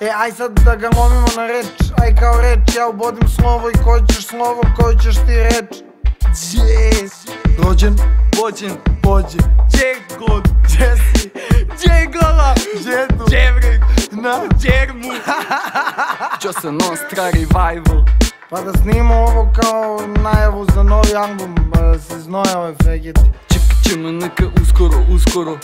Е, ай са да га ломим на реч, ай као реч, я ободим слово и кой чеш слово, кой чеш ти реч. Джес. Роджен. Боджен. Боджен. Джего. Джеси. Джегола. Джедо. Джеврик. На. Джерму. Джо се ностра ревайвал. Па да снима ово као наево за нови да се знояме фегети. Чипка чиманака, ускоро, ускоро.